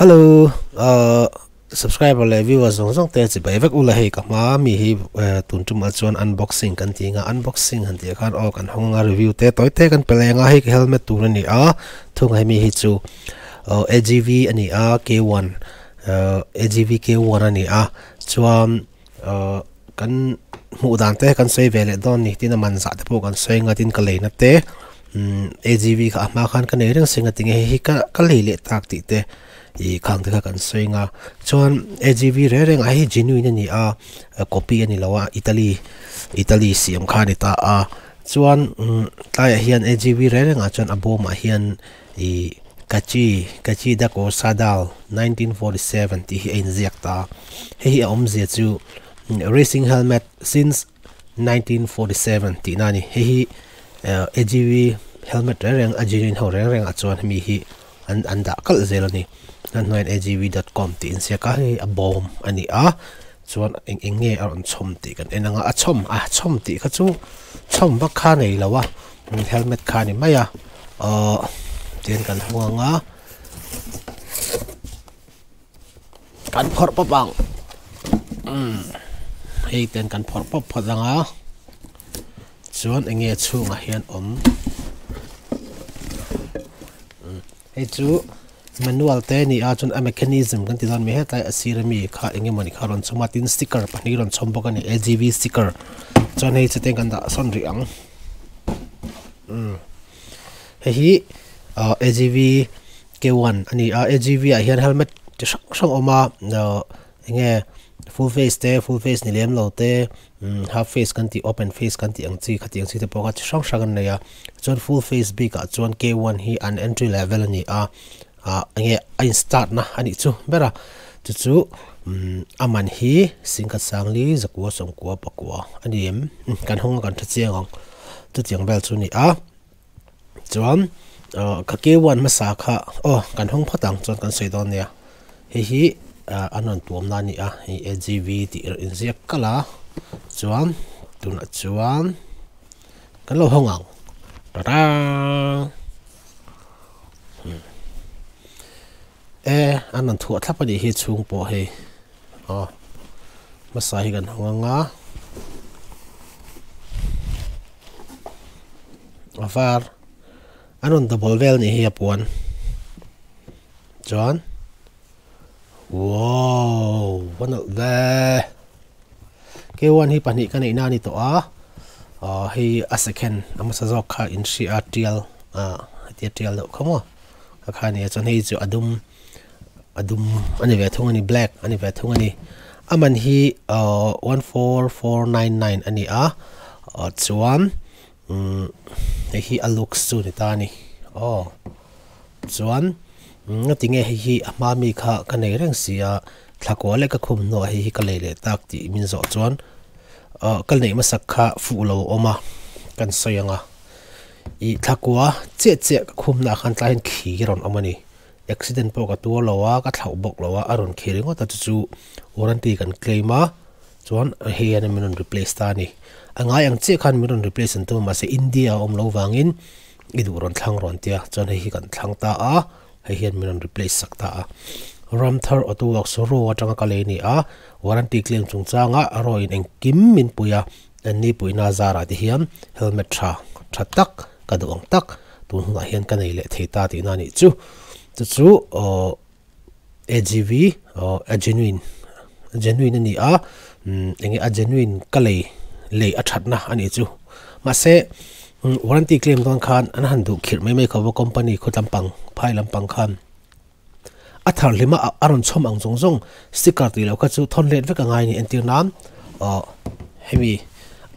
hello uh subscriber le viewers zong zong te chi bai vek ula hei ka ma mi hi tun tum chuan unboxing kan ti nga unboxing han ti khan o kan hong nga review te toy te kan pele nga hei helmet tu ni a thung hai mi hi chu AGV ani a K1 AGV K1 ani a chuan kan mu dan te kan sei vele don ni tin man za te po kan sei nga tin ka le na te AGV ka ma khan kan nei reng singa tinge hi ka ka le le tak ti te 이 강대가 간소잉아. 저한 에지비 레랭 아이 지누이니 아 코피 아니 라와 이탈리 이탈리 시험 카니타 아 chuan taya hian agv rereng a chuan aboma hian i kachi kachi da ko sadal 1947 ti hi ein ziak ta he hi om zia chu racing helmet since 1947 ti nani he hi agv helmet rereng a jinin ho rereng a chuan mi hi an an da kal zel ani hnuai agv.com ti in sia ka hi a bom ani a chuan eng eng nge ar on chom ti kan enanga a chom a chom ti kha chu chom ba kha nei lawa helmet kha ni maya a tian kan huanga kan phor pa bang um hei ten kan phor pa phadanga chuan enge chunga hian om hei chu manual te ni a chun a mechanism kan tidan me hetai asira mi kha inge mani kha ron chuma tin sticker pani ron chom boka ni agv sticker. Chon hei chete kan da son ri ang. Um he hi agv k1 ani a agv a hian helmet ti sang sang oma inge full face te, full face ni lem lo te hmm, half face kan ti, open face kan ti ang chi khati ang chi te poka chi sang sang an ne ya chon full face big a chon k1 hi an entry level ani a. Ah, a nge ain start na, ani chu, bera. Chu chu mm, aman hi singka sangli zakwa songkwa pakwa ani em mm, kan hong kan thachiang ang tu chiang bel chu ni, a. Chuan ah, ka ke wan ma sa kha. O kan hong phatang chuan kan sei don nia hi hi ah, anon tuam na ni a. Hi agv ti er in ziak kala chuan, tuna chuan, kan lo hongang ta ta e an an thua thap ani hi chung po he o masa hi kan hawanga afar anon double vel ni hi apuan chuan wow wan ve ke wan hi pani kan ina ni to a a hi a second amasa zok kha in shi a tial a à, tial tial lo à? khamo kha ni chon hi chu adum. adum ani ve thung ani black ani ve thung ani aman hi uh, 14499 ani a chuan mm, um hi a aluk chu ni ta ni. Oh chuan mm, nga tinge hi hi ama mi kha ka nei reng sia uh, thlako le ka khum no hi hi ka le le tak ti min zo chuan. Uh, kal nei ma sak kha fu lo oma kan soyanga i thlakwa che che khum na khan tlain khi ron omani accident po ka tu lawa ka thlau bok lawa aron arun khiri ta chu chu warranty kan claim a. Chuan he an min replace ta ni. Anga yang che khan min replace an tu ma se india om lo wangin i du ron thlang ron tia chuan he kan thlang ta a. He hian min replace sak ta a. Ramthar auto works ro atanga ka le ni a. Warranty claim chung changa aro in eng kim min puya an ni puina zara ti hian helmet tha thatak ka duang tak. Tu nga hian ka nei le theita ti na ni chu. tsu AGV a genuine a genuine ni a enge a genuine kalei lei a thatna ani chu ma se warranty claim don khan an han du khir mai mai khaw company khu lampang phai lampang khan a thar lima aron chom ang jong jong sticker ti lo kha chu thon let veka ngai ni entir nam hemi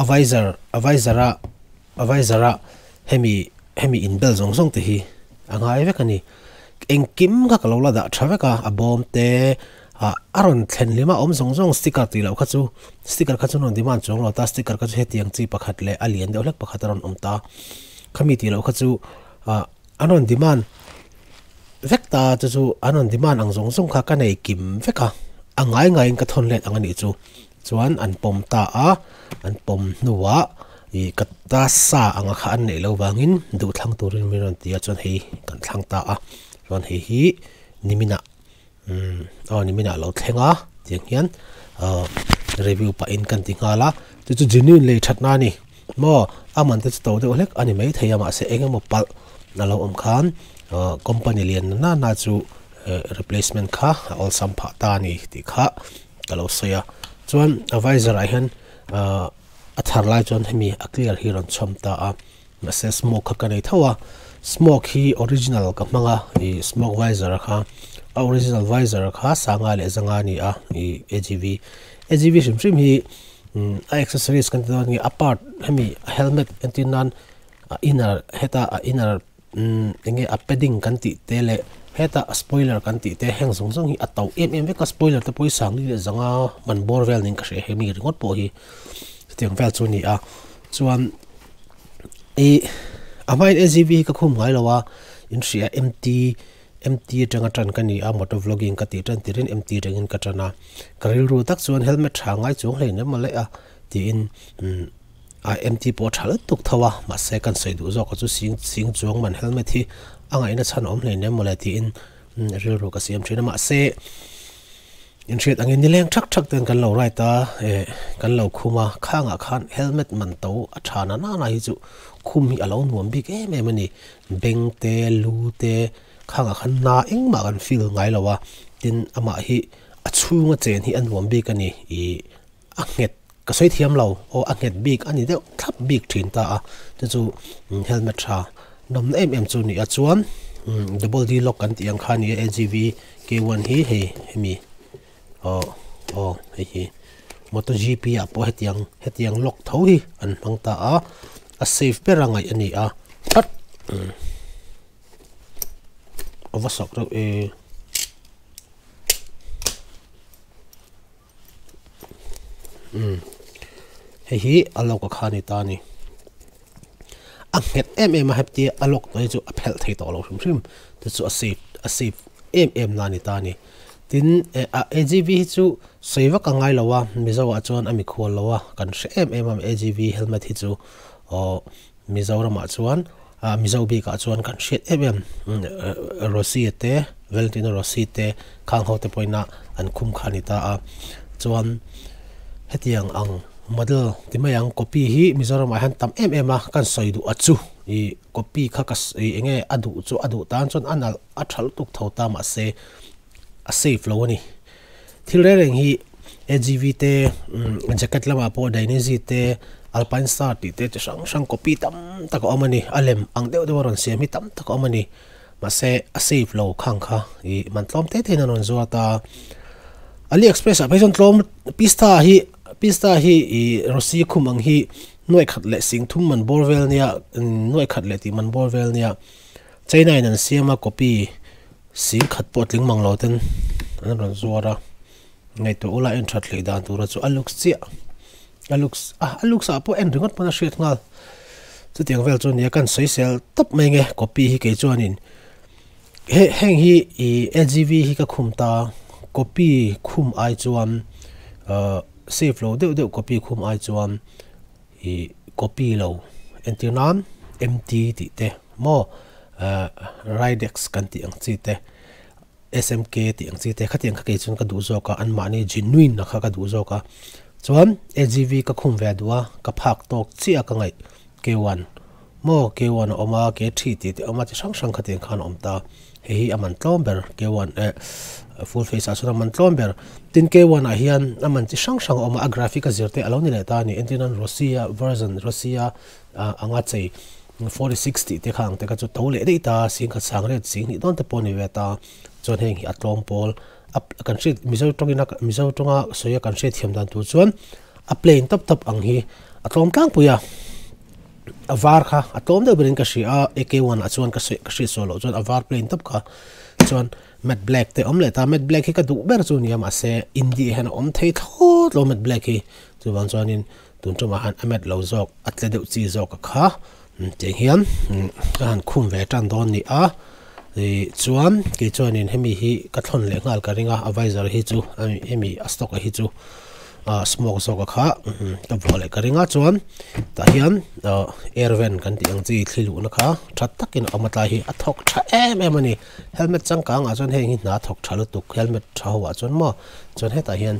advisor advisora advisora hemi hemi in bel jong jong te hi angai veka ni eng kim ka kalo la da thave ka a bom te, a aron thlen lima om zong zong sticker ti lo kha chu, sticker kha chu non diman chong lo ta, sticker kha chu he tiang chi pakhat le, alien de olak pakhat ron om ta. Khami ti lo kha chu, a anon diman vekta chu chu anon diman ang zong zong kha ka nei kim veka. Angai ngai ka thon let angani chu. Chuan an pom ta a, an pom nuwa i kata sa anga kha an nei lo wangin du thlang turin miron tia chuan hei kan thlang ta a chuan hei hi nimina um oh ni mina lo thenga tiang hian uh review pa in kan ti nga la chu chu genuine le thatna ni mo aman te to de olek ani mai theya ma se engemo pal na lo om khan company lian na na chu ờ, replacement kha à, all sam pha ta ni ti kha kalo soya chuan, advisor ai han ờ, a thar lai chuan hemi, a clear hi ron chom ta à. a mase smoke kha kanai thawa smoke hi original ka manga i smoke visor kha original visor kha sanga le zanga ni a i agv agv shim shim hi mm, a accessories kan ta ni apart hemi helmet antinan inner, heta inner mm, enge a padding kan ti tele heta spoiler kan ti te heng zong zong hi atau em em ka spoiler te poi sang ni le zanga man bor vel ning ka she hemi ringot po hi tiang vel chu ni a. Chuan e abai SUV ka khum ngai lawa. In intria MT MT tanga tan kani a motor vlogging ka ti tan tirin MT tangin ka tana. Karil ru tak chuan helmet tha ngai chung hlei ne male a. Ti in mm, a MT po thala tuk thawa. Ma second sei du zo ka chu sing sing chuang man helmet hi. Anga ina chan om hlei ne male ti in mm, ril ru ka siam thina ma se. อินเฉียดอังเงินลี้ยงชักชักเตือนกันเหล่าไรตาเอ๋กันเหล่าคุมาข้างอะคันเฮลเมตมันโตอัชานาหน้าไหนจุคุมมีอะไรนวมบิ๊กเอ๊แม่มันนี่เบงเตลูเตข้างอะคันนาเอ็งมากันฟิลไงล่ะวะดินอามาฮิอัชูงเจนฮิอันนวมบิ๊กันนี่อีอังเงิดก็สวยเทียมเราโอ้อังเงิดบิ๊กอันนี้เดียวทับบิ๊กถิ่นตาจะจูเฮลเมตชานมเอ็มเอ็มจูนี่อัจวนดับเบิลดีล็อกกันเตียงคานี่เอจีวีเกวันฮีเฮมี โอ้โอ้เฮ้ยมอเตอร์จีพีอะพอเฮียงเฮียงล็อกเท่าฮีอันพังตาอะอะเซฟไปรังไงอันนี้อะปัดเอาวะสักเราเออืมเฮ้ยอารมณ์ก็ขานิตานี่อังเห็ดเอ็มเอ็มมาเห็บตีอารมณ์ตัวจู่อเพลทต่อเราชุ่มๆแต่จู่อเซฟอเซฟเอ็มเอ็มนานิตานี่ tin eh, agv hi chu soiwa ka ngai lawa mizo chuan ami khol lawa. Kan em em am agv helmet hi chu o mizoram chuan a mizo bi ka chuan kan shet em em mm, eh, rosi te veltino rosi te khang ho te poina an khum khani ta a chuan hetiang ang model timayang copy hi mizoram a han tam em em a kan soidu achu i copy kha ka enge adu chu adu tan chon anal athal tuk thota ma se. A safe lo ni. Thil re reng hi agv te mm, jacket lama po dynasty te, alpine star ti te sang sang copy tam tak omani alem ang deuh deuh ron siam hi tam tak omani ma se a safe lo khang kha i man tlom te na non zo ta. Ali express a paison tlom pista hi pista hi i rosi khumang hi noi khat le sing thum man borvel nia mm, noi khat le ti man borvel nia. China nan siama copy sing khát pot ling mang lo ten an ron zuara ngai to ula en that le dan tura chu alux chia alux ah alux à. po en ringot pana shret ngal chu tiang vel chu nia kan soi sel top mấy nghe. copy hi ke chuan in he Hẹn hi i lgv hi ka khum ta copy khum ai chuan uh ờ, save lo deuh deuh copy khum ai chuan i copy lâu. lo entinan mt ti thế, mo ridex kan ti ang chi te smk ti ang chi te khati ang kei chun ka du zo ka an ma ni genuine na kha ka du zo ka chuan agv ka khum ve duwa ka phak tok chi a ka ngai k1 mo k1 oma k3 ti ti oma chi sang sang khati khan om ta he hi aman tlomber k1 eh full face asura aman tlomber tin k1 a hian aman chi sang sang oma a graphic a zirte alo ni le ta ni entinan russia version russia anga chei 40 60 te khang te ka chu tole dei ta sing kha sang re sing ni don te poni ve ta chon heng hi atlom pol ap a country mizo tongi na mizo tonga soya shit thiam dan tu chuan a plane top top ang hi atlom tlang puya a var kha atlom de bring ka shi a ak1 a chuan ka shi ka shi solo chuan a var plane top kha chuan mat black te om le ta mat black hi ka du ber chu ni ma se indi hen om thei tho lo mat black hi chu wan chuan in tun chuma han amet lo zok atle de chi zok kha te hian kan khum ve tan don ni a. E chuan ke chuan in hemi hi ka thon le ngal ka ringa advisor hi chu hemi stock hi chu a smoke so ka kha ta vole ka ringa chuan. Ta hian airven kan ti ang chi thlilu na kha that takin amata hi a thok tha em em ani helmet chang kang a chuan heng hi na thok thalu tu helmet tha wa chuan mo chuan he ta hian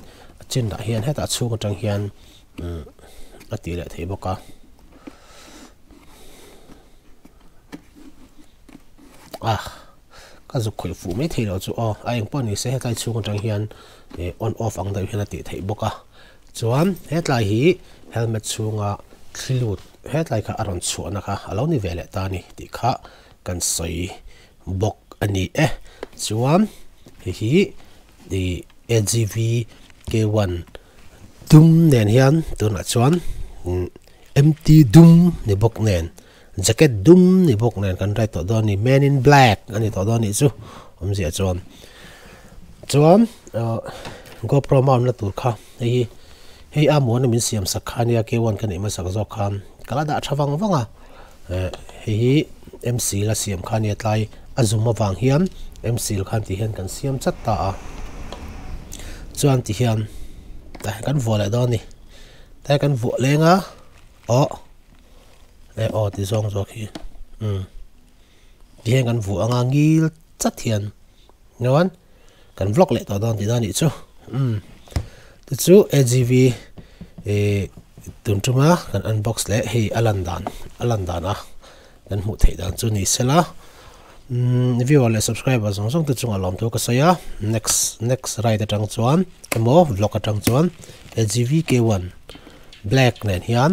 chin da hian he ta chu ka tang hian a ti le thei boka Ah, a ka zu khoi fu mai thei lo chu. O a eng pon ni se hetlai chu kan hian eh, on off ang deuh hian a tih thei boka chuan hetlai hi helmet chunga thlilut hetlai kha aron chu na kha. Alo ni vele ta ni ti kha kan soi bok ani e eh. chuan hi hi di LGV K1 dum nen hian tuna chuan mm, empty dum ne bok nen. Jacket dum ni bok nen kan rai to do ni man in black ani to do ni chu om zia chon chuan GoPro ma na tur kha. Hei hei a mo na min siam sakhania ke wan kan ima sak zo kham kala da thawang wanga hei hi mc la siam khania tlai azuma wang hian mc l khan ti hian kan siam chat ta a chuan ti hian ta kan vole do ni ta kan vo lenga o e o ti zong zo khi um dien kan vu anga ngil chat hian ngawan kan vlog le to don ti dani chu um tu chu agv e tun tuma kan unbox le he alan dan alan dan a kan mu thei dan chu ni sela um viewer le subscriber zong zong tu chung alom to ka saya next next ride atang chuan emo vlog atang chuan agv k1 black nen hian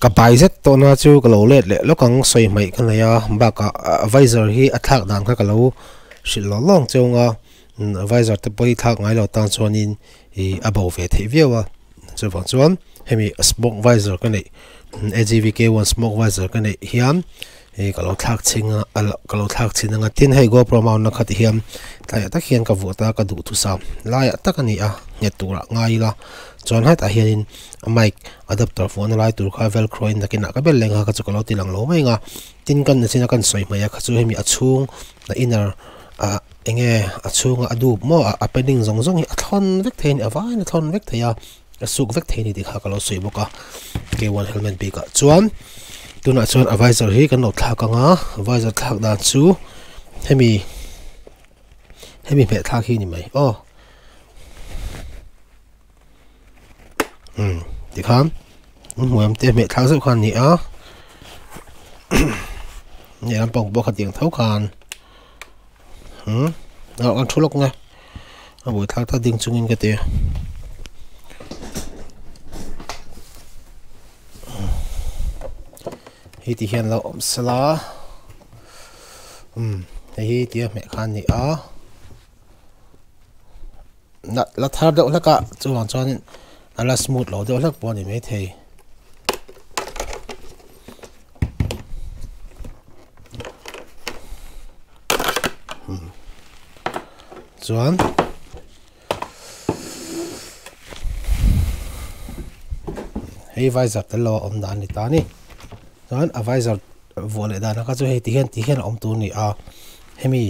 ka pai zet to na chu ka lo let le lo kang soi mai kan ya ba ka advisor hi athak dan kha ka lo shil lo long chunga à, ừ, advisor te poi thak ngai lo tang chuanin i abo ve the viawa à. chu wang chuan, hemi smoke visor ka nei AGVK one smoke visor cái nei hiam e kalau thak chinga kalau thak chinga tin hei go mount na khat hiam ta ta khian ka vota ka du thu sa lai ya ta kani a nge tura ngai la chon hat a hian mic adapter phone lai tur kha vel velcro da kina ka bel lenga ka chu kalau tilang lo mai nga tin kan na sina kan soi mai kha chu hemi achung na inner a enge achung du mo a pending zong zong hi a thon vek thein a avai na thon vek theya suk vek thein ti kha kalo soi boka k1 helmet bika chuan tuna chuan advisor hi kan lo thla ka nga advisor thak dan chu. Hemi hemi mẹ thak hi ni mai. Oh. Ừ thì khám mun em tiền mẹ thak rất khan nhỉ á nhà làm bông bo kha tiếng thấu khan. Ừ nó ăn chú lốc nghe buổi thác ta đinh chung in cái tiền hi ti hian lo om sala um hmm, hi ti me khan ni a. Na, la thar do la ka chuang chuan ala smooth lo do lak po ni me thei hmm. chuan. Hei vai zat lo om dan ni ta ni. Chuan advisor vole dana ka chu hei ti hian ti hian om tu ni a hemi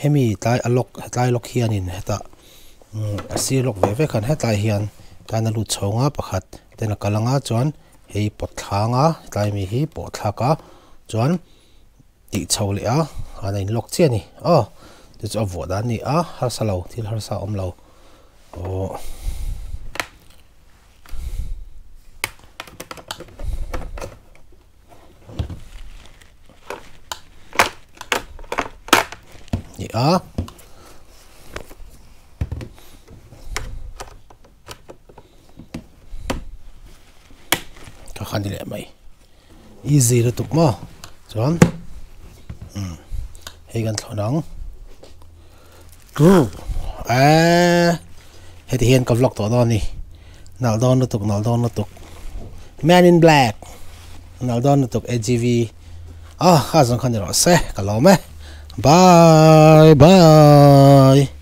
hemi tlai alok tlai lok hian in heta a sir lok ve ve khan hetlai hian kana lu chhonga pakhat tena kalanga chuan hei pot thlanga tlai mi hi pot thlaka chuan ti chho le a ana in lok chiani oh tu chu avo dan ni a har sa lo thil har sa om đó. Oh ni đi ka mày. Ni le mai easy ra tuk ma chuan um ừ. hei gan thonang à hết hiện có vlog đó đó nè nào đó nó tục nào đó nó tục. Man in black. Nào nal nó tục agv à khá kha zong đi ro xe, cả lo me bye bye